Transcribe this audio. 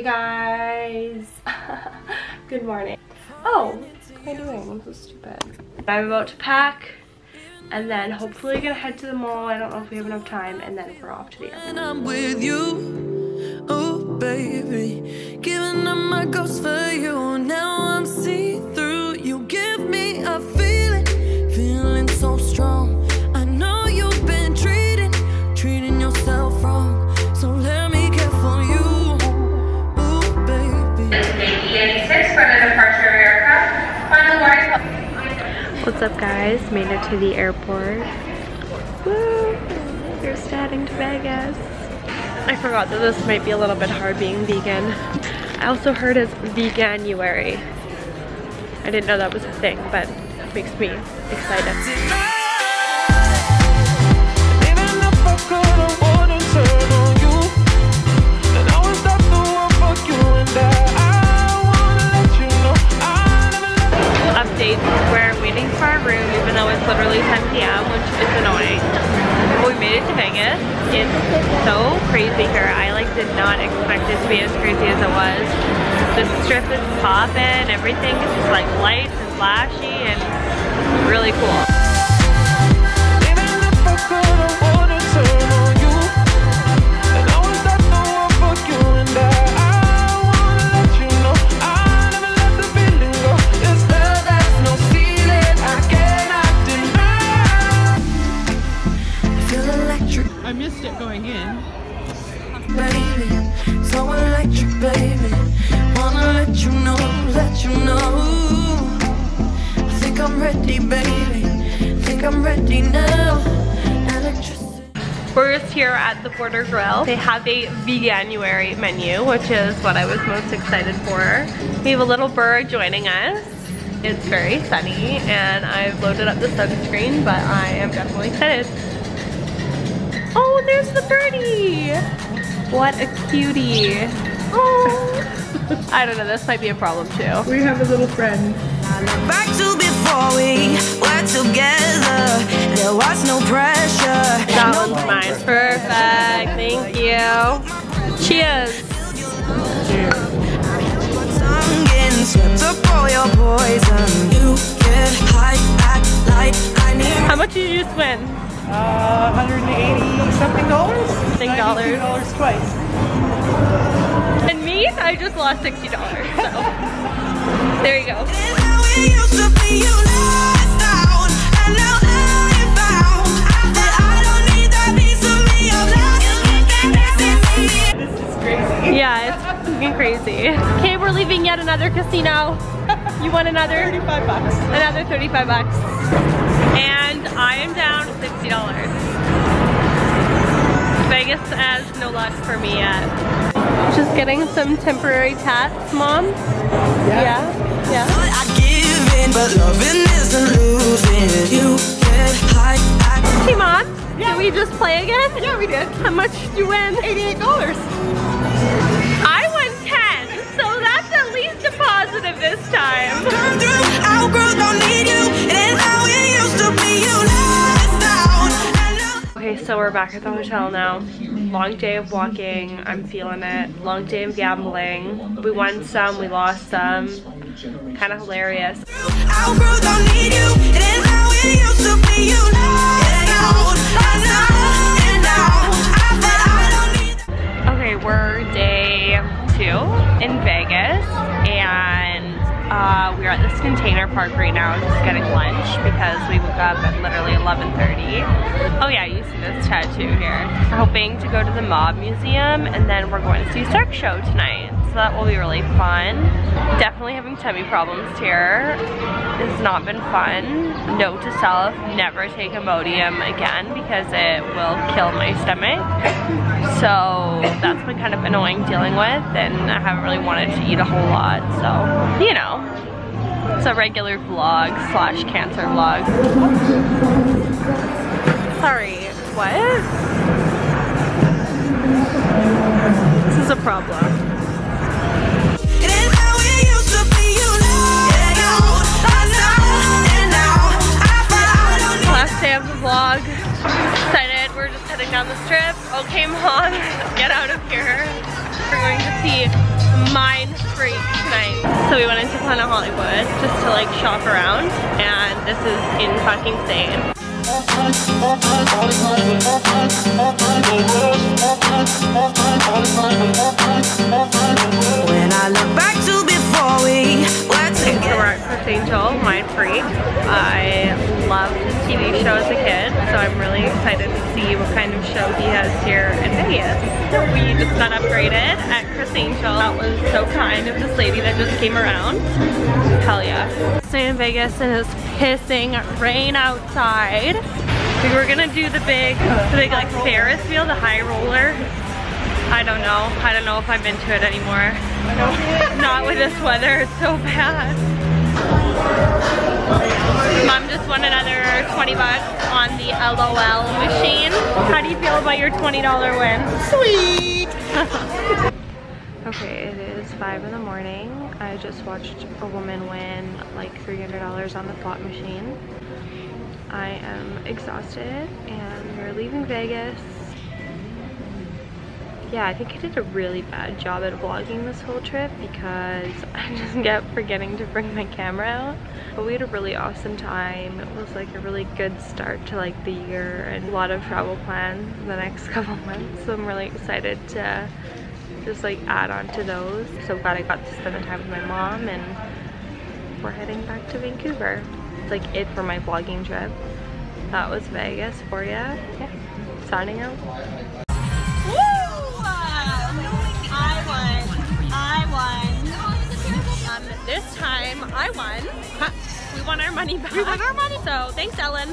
Hey guys! Good morning. Oh, what am I doing? I'm so stupid. I'm about to pack and then hopefully gonna head to the mall. I don't know if we have enough time and then we're off to the airport. I'm with you, oh baby. Giving up my ghost for you. Now I'm see through. You give me a feeling, feeling so strong. I know you've been treating, treating yourself wrong. What's up guys? Made it to the airport. Woo! We're starting to Vegas. I forgot that this might be a little bit hard being vegan. I also heard it's veganuary. I didn't know that was a thing, but it makes me excited. Even if Waiting for our room even though it's literally 10 p.m. which is annoying. But we made it to Vegas. It's so crazy here. I like did not expect it to be as crazy as it was. The strip is popping, everything is just like lights and flashy and really cool. We're just here at the Border Grill. They have a veganuary menu, which is what I was most excited for. We have a little bird joining us. It's very sunny and I've loaded up the sunscreen, but I am definitely excited. Oh, there's the birdie! What a cutie. Oh. I don't know, this might be a problem too. We have a little friend. Back to before we were together. Need. How much did you just win? Uh, 180 something dollars? Something dollars. dollars twice. And me, I just lost $60, so. There you go. It's fucking crazy. Okay, we're leaving yet another casino. You want another? 35 bucks. Another 35 bucks. And I am down $60. Vegas has no luck for me yet. Just getting some temporary tats, mom. Yeah. Yeah. I give in, but loving isn't losing. You get high, I Hey, mom. Did we just play again? Yeah, we did. How much did you win? $88. We're back at the hotel now. Long day of walking, I'm feeling it. Long day of gambling. We won some, we lost some. Kind of hilarious. Park right now just getting lunch because we woke up at literally 11.30. Oh yeah, you see this tattoo here. We're hoping to go to the Mob Museum and then we're going to see Cirque Show tonight. So that will be really fun. Definitely having tummy problems here. It's not been fun. Note to self, never take Imodium again because it will kill my stomach. So that's been kind of annoying dealing with and I haven't really wanted to eat a whole lot. So, you know, a regular vlog slash cancer vlog. Sorry, what? This is a problem. It ain't how it used to be. You lost out. And now, and now, I bet I don't need Last day of the vlog. Excited, we're just heading down the strip. Oh, okay, mom, get out of here. We're going to see Hollywood just to like shop around and this is in fucking insane. When I look back to before we were Okay, so we're at Criss Angel, Mind Freak. Show as a kid, so I'm really excited to see what kind of show he has here in Vegas. We just got upgraded at Criss Angel. That was so kind of this lady that just came around. Hell yeah. Staying in Vegas and it's pissing rain outside. We were gonna do the big, the big like Ferris wheel, the high roller. I don't know. I don't know if I'm into it anymore. Not with this weather, it's so bad. Mom 20 bucks on the LOL machine. How do you feel about your $20 win? Sweet! okay, it is 5 in the morning. I just watched a woman win like $300 on the slot machine. I am exhausted and we're leaving Vegas yeah, I think I did a really bad job at vlogging this whole trip because I just kept forgetting to bring my camera out. But we had a really awesome time. It was like a really good start to like the year and a lot of travel plans the next couple months. So I'm really excited to just like add on to those. So glad I got to spend the time with my mom and we're heading back to Vancouver. It's like it for my vlogging trip. That was Vegas for you. Yeah, signing out. Won our money back. We won our money. So thanks, Ellen.